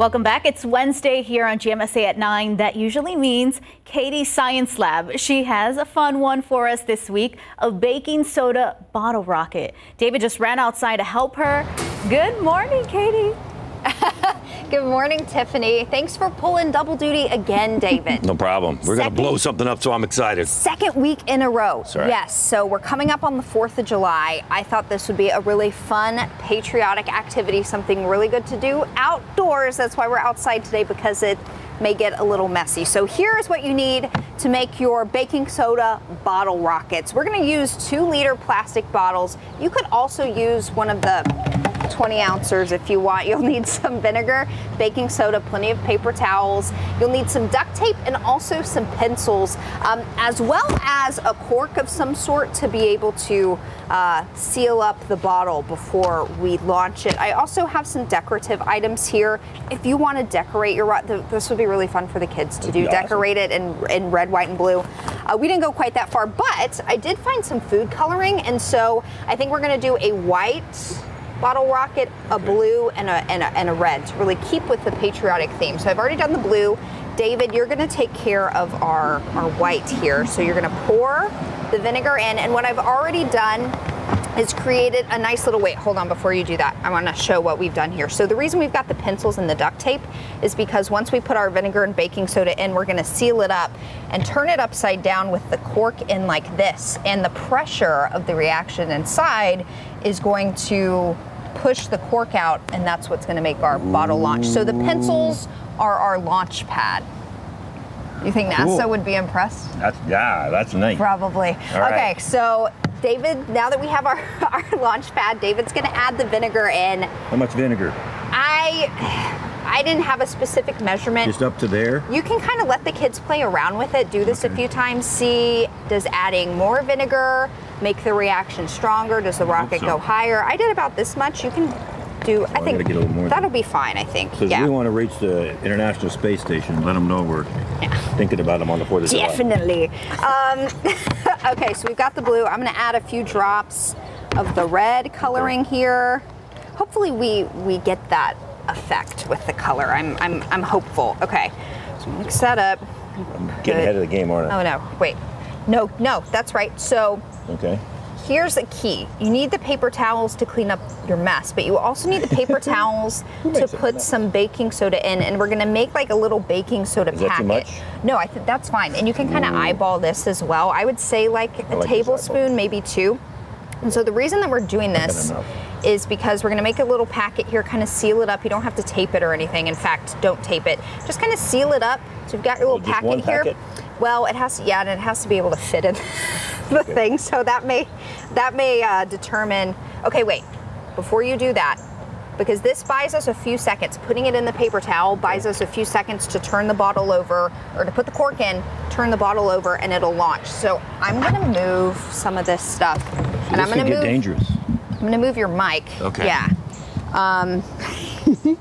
Welcome back. It's Wednesday here on GMSA at 9. That usually means Kaiti's Science Lab. She has a fun one for us this week, a baking soda bottle rocket. David just ran outside to help her. Good morning, Kaiti. Good morning, Tiffany. Thanks for pulling double duty again, David. no problem. We're going to blow something up, so I'm excited. Second week in a row. Right. Yes, so we're coming up on the 4th of July. I thought this would be a really fun, patriotic activity, something really good to do outdoors. That's why we're outside today because it may get a little messy. So here's what you need to make your baking soda bottle rockets. We're going to use two liter plastic bottles. You could also use one of the 20 ounces if you want. You'll need some vinegar, baking soda, plenty of paper towels. You'll need some duct tape and also some pencils, um, as well as a cork of some sort to be able to uh, seal up the bottle before we launch it. I also have some decorative items here. If you want to decorate your, this would be really fun for the kids to do. Decorate it in, in red, white, and blue. Uh, we didn't go quite that far, but I did find some food coloring, and so I think we're going to do a white bottle rocket, a blue, and a, and a, and a red to really keep with the patriotic theme. So I've already done the blue. David, you're gonna take care of our, our white here. So you're gonna pour the vinegar in, and what I've already done is created a nice little, wait, hold on before you do that. I wanna show what we've done here. So the reason we've got the pencils and the duct tape is because once we put our vinegar and baking soda in, we're gonna seal it up and turn it upside down with the cork in like this. And the pressure of the reaction inside is going to push the cork out, and that's what's going to make our bottle launch. So the pencils are our launch pad. You think NASA cool. would be impressed? That's yeah, that's nice. Probably. All okay, right. so David, now that we have our, our launch pad, David's going to add the vinegar in. How much vinegar? I I didn't have a specific measurement. Just up to there? You can kind of let the kids play around with it, do this okay. a few times, see does adding more vinegar make the reaction stronger? Does the rocket so. go higher? I did about this much. You can do, I think that'll be fine, I think. So yeah. we want to reach the International Space Station, let them know we're yeah. thinking about them on the 4th of July. Definitely. Um, okay, so we've got the blue. I'm going to add a few drops of the red coloring okay. here. Hopefully we, we get that effect with the color. I'm, I'm, I'm hopeful. Okay, so mix that up. I'm getting Good. ahead of the game, aren't I? Oh no, wait. No, no, that's right. So okay. here's a key. You need the paper towels to clean up your mess, but you also need the paper towels to put some baking soda in, and we're gonna make like a little baking soda Is packet. That too much? No, I think that's fine. And you can kind of eyeball this as well. I would say like a like tablespoon, maybe two. And so the reason that we're doing this is because we're gonna make a little packet here, kind of seal it up. You don't have to tape it or anything. In fact, don't tape it. Just kind of seal it up. So you've got your little packet here. Packet? Well, it has to, yeah, and it has to be able to fit in the okay. thing. So that may, that may uh, determine, okay, wait, before you do that, because this buys us a few seconds. Putting it in the paper towel buys us a few seconds to turn the bottle over or to put the cork in, turn the bottle over, and it'll launch. So I'm gonna move some of this stuff. So and this I'm gonna move. dangerous. I'm gonna move your mic. Okay. Yeah. Um,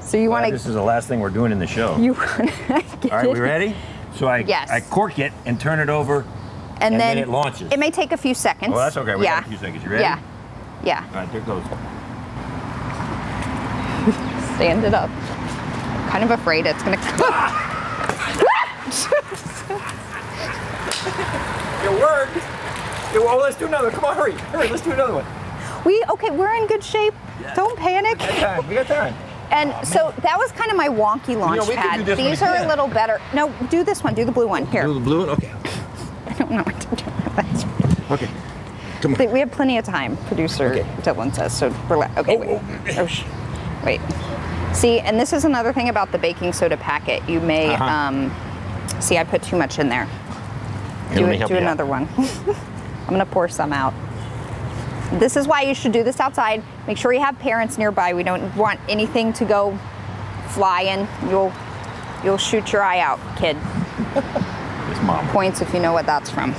so you want to? This is the last thing we're doing in the show. You want to? All right, we ready? So I yes. I cork it and turn it over, and, and then, then, it launches. It may take a few seconds. Oh, that's okay. We yeah. got a few seconds. You ready? Yeah. Yeah. All right, there goes. Stand it up. I'm kind of afraid it's gonna. it worked. Well, let's do another. Come on, hurry, hurry. Let's do another one. We okay. We're in good shape. Yes. Don't panic. We got time. We got time. And oh, so that was kind of my wonky launch you know, pad. These are a little better. No, do this one. Do the blue one. Here. Do the blue one? Okay. I don't know what to do. okay. Come on. We have plenty of time, producer okay. Dylan says. So relax. Okay, oh, wait. Oh. oh wait. See, and this is another thing about the baking soda packet. You may, uh-huh. um, see, I put too much in there. do, it, do another one. I'm gonna pour some out. This is why you should do this outside. Make sure you have parents nearby. We don't want anything to go flying. You'll you'll shoot your eye out, kid. His mom. Points if you know what that's from.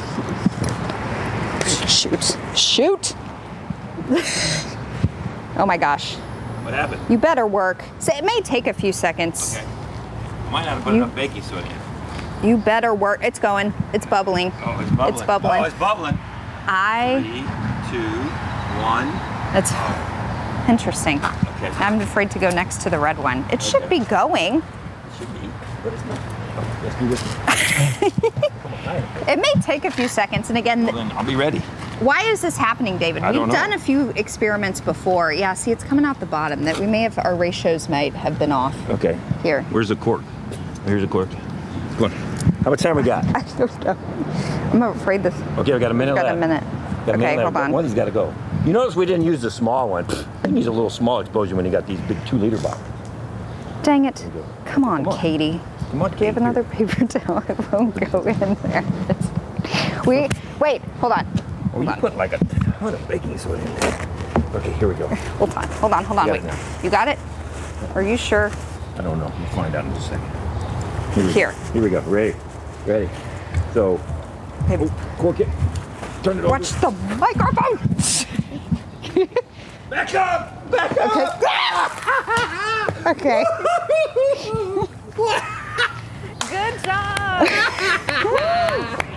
Shoot. Shoot! oh my gosh. What happened? You better work. So it may take a few seconds. Okay. I might not have put you, enough baking soda in. You better work. It's going. It's bubbling. Oh, it's bubbling. It's bubbling. Oh, it's bubbling. I. Three, two, one. That's interesting. Okay. I'm afraid to go next to the red one. It should be going. It should be, but it's not. This one. It may take a few seconds. And again, Well, then I'll be ready. why is this happening, David? I We've don't know. done a few experiments before. Yeah, see, it's coming out the bottom. That we may have our ratios might have been off. Okay. Here. Where's the cork? Here's the cork. Come on. How much time we got? I don't know. I'm afraid this. Okay, we got a minute Got a minute. Got a Okay, minute hold left. on. One's got to go. You notice we didn't use the small one. You use a little small exposure when you got these big two liter bottles. Dang it. Come on, Come on. Kaiti. Come on, Do you have another paper towel? It won't go in there. We wait. Hold on. Oh, you put like a ton of baking soda in there. Okay, here we go. Hold on. Hold on. Hold on. You got Wait. You got it? Are you sure? I don't know. We'll find out in a second. Here. Here. go. Here we go. Ready? Ready. So, Baby, cork it. Turn it over. watch the microphone. Back up! Back up! Okay. okay. Good job.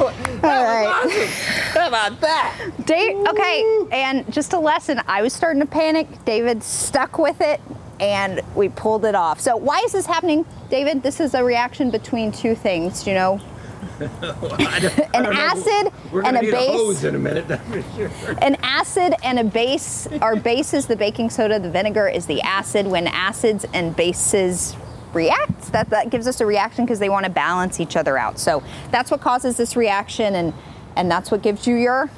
All right. How about that? Dave, okay, and just a lesson. I was starting to panic. David stuck with it, and we pulled it off. So why is this happening, David? This is a reaction between two things. You know, an acid We're and gonna a need a hose base. in a minute. That's for sure. An acid and a base. Our base is the baking soda. The vinegar is the acid. When acids and bases react, that that gives us a reaction because they want to balance each other out. So that's what causes this reaction, and and that's what gives you your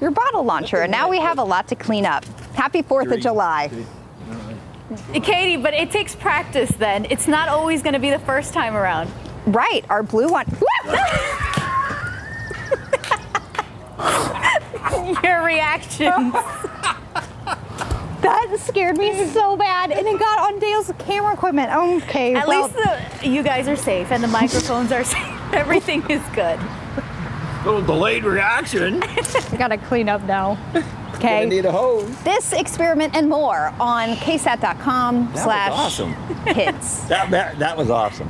your bottle launcher. And now we have a lot to clean up. Happy Fourth of Three. July. Kaiti, but it takes practice then. It's not always going to be the first time around. Right, our blue one. Your reactions. That scared me so bad, and it got on Dale's camera equipment. Okay, At well, least the, you guys are safe and the microphones are safe. Everything is good. Little delayed reaction. we gotta clean up now. Gonna Okay. need a hose. This experiment and more on ksat.com That was slash awesome. kids. That, that, that was awesome.